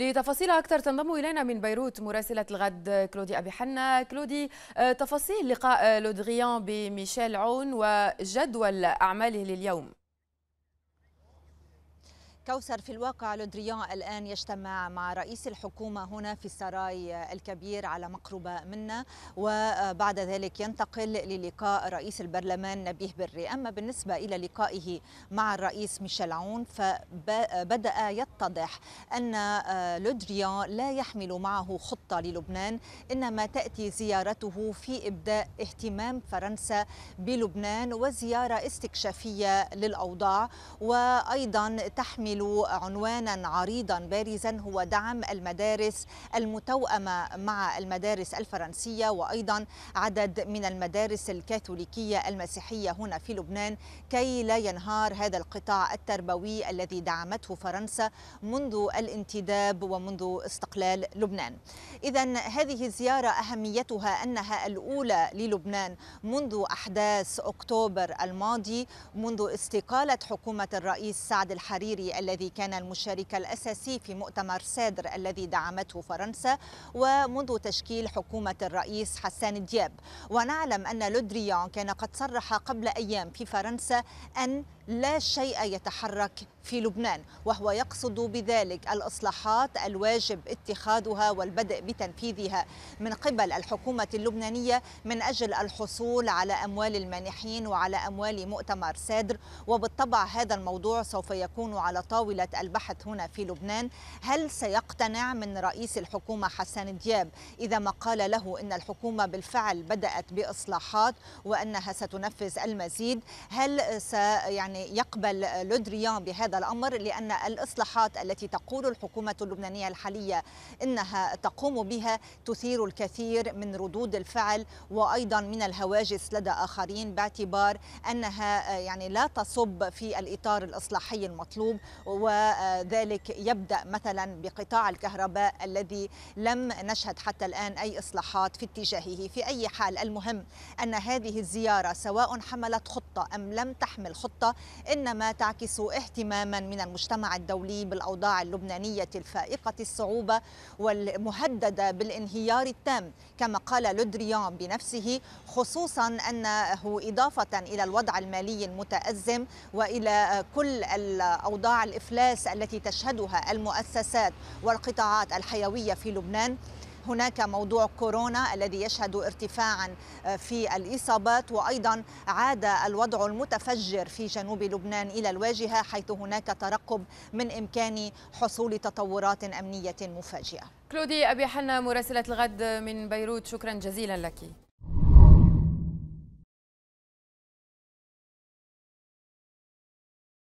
لتفاصيل أكثر تنضم إلينا من بيروت مراسلة الغد كلودي أبي حنا. كلودي آه، تفاصيل لقاء لودريان بميشيل عون وجدول أعماله لليوم. كوثر في الواقع لودريان الآن يجتمع مع رئيس الحكومة هنا في السراي الكبير على مقربة منا وبعد ذلك ينتقل للقاء رئيس البرلمان نبيه بري. أما بالنسبة إلى لقائه مع الرئيس ميشيل عون فبدأ يتضح أن لودريان لا يحمل معه خطة للبنان إنما تأتي زيارته في إبداء اهتمام فرنسا بلبنان وزيارة استكشافية للأوضاع وأيضا تحمل يحمل عنوانا عريضا بارزا هو دعم المدارس المتوأمة مع المدارس الفرنسية وأيضا عدد من المدارس الكاثوليكية المسيحية هنا في لبنان كي لا ينهار هذا القطاع التربوي الذي دعمته فرنسا منذ الانتداب ومنذ استقلال لبنان. إذا هذه الزيارة أهميتها أنها الأولى للبنان منذ أحداث أكتوبر الماضي منذ استقالة حكومة الرئيس سعد الحريري الذي كان المشارك الأساسي في مؤتمر سادر الذي دعمته فرنسا ومنذ تشكيل حكومة الرئيس حسان دياب. ونعلم أن لودريان كان قد صرح قبل أيام في فرنسا أن لا شيء يتحرك في لبنان وهو يقصد بذلك الإصلاحات الواجب اتخاذها والبدء بتنفيذها من قبل الحكومة اللبنانية من أجل الحصول على أموال المانحين وعلى أموال مؤتمر سادر. وبالطبع هذا الموضوع سوف يكون على طاولة البحث هنا في لبنان. هل سيقتنع من رئيس الحكومة حسان دياب إذا ما قال له إن الحكومة بالفعل بدأت بإصلاحات وأنها ستنفذ المزيد؟ هل سي يعني يقبل لودريان بهذا الأمر لأن الإصلاحات التي تقول الحكومة اللبنانية الحالية إنها تقوم بها تثير الكثير من ردود الفعل وأيضا من الهواجس لدى آخرين باعتبار أنها يعني لا تصب في الإطار الإصلاحي المطلوب وذلك يبدأ مثلا بقطاع الكهرباء الذي لم نشهد حتى الآن أي إصلاحات في اتجاهه. في أي حال المهم أن هذه الزيارة سواء حملت خطة أم لم تحمل خطة إنما تعكس اهتماما من المجتمع الدولي بالأوضاع اللبنانية الفائقة الصعوبة والمهددة بالانهيار التام. كما قال لودريان بنفسه خصوصا أنه إضافة إلى الوضع المالي المتأزم وإلى كل الأوضاع الإفلاس التي تشهدها المؤسسات والقطاعات الحيوية في لبنان هناك موضوع كورونا الذي يشهد ارتفاعا في الإصابات وأيضا عاد الوضع المتفجر في جنوب لبنان إلى الواجهة حيث هناك ترقب من إمكان حصول تطورات أمنية مفاجئة. كلودي أبي حنا مراسلة الغد من بيروت شكرا جزيلا لك.